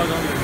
夸张点。